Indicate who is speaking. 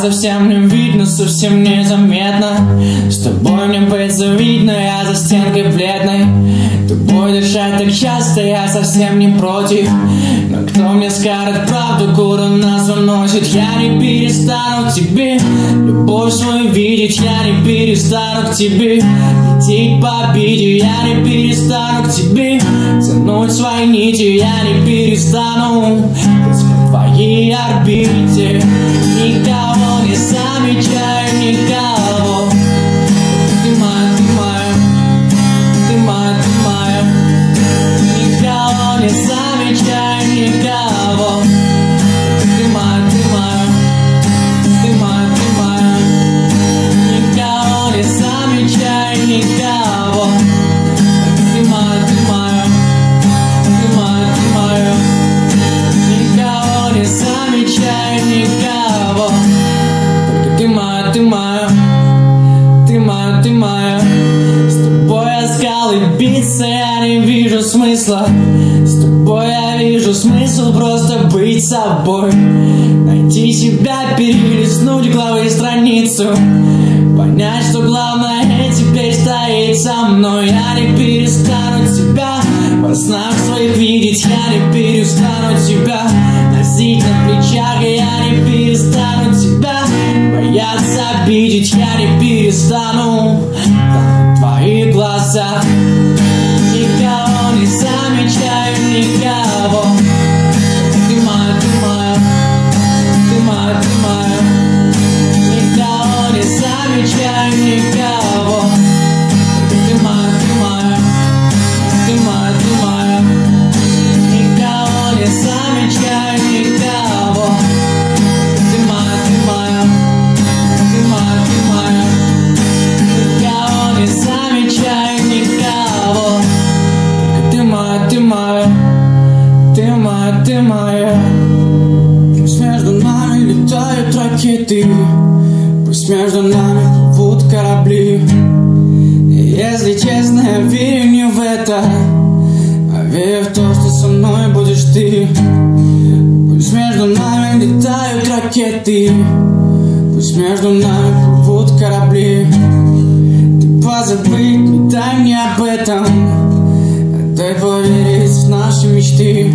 Speaker 1: совсем не видно, совсем незаметно. С тобой мне быть завидно, я за стенкой бледной. Тобой дышать так часто, я совсем не против. Но кто мне скажет правду, куда нас уносит? Я не перестану к тебе. Любовь свою видеть Я не перестану к тебе. Идти по обиде Я не перестану к тебе. Тянуть свои нити Я не перестану. В твоей орбите Никого не замечаю, никого ты моя, ты моя Ты моя, ты моя С тобой я скалы биться, я не вижу смысла. С тобой я вижу смысл просто быть собой. Найти себя, перелистнуть главы страницу. Понять, что главное теперь стоит со мной. Я не перестану тебя во снах своих видеть. Я не перестану тебя носить на обидеть Я не перестану. Там твои глаза. Никого не замечаю, никого ты моя, ты моя, ты моя Пусть между нами летают ракеты Пусть между нами плывут корабли. Если честно, я верю не в это А верю в то, что со мной будешь ты. Пусть между нами летают ракеты Пусть между нами плывут корабли. Ты позабыть, не дай мне об этом Дай поверить в наши мечты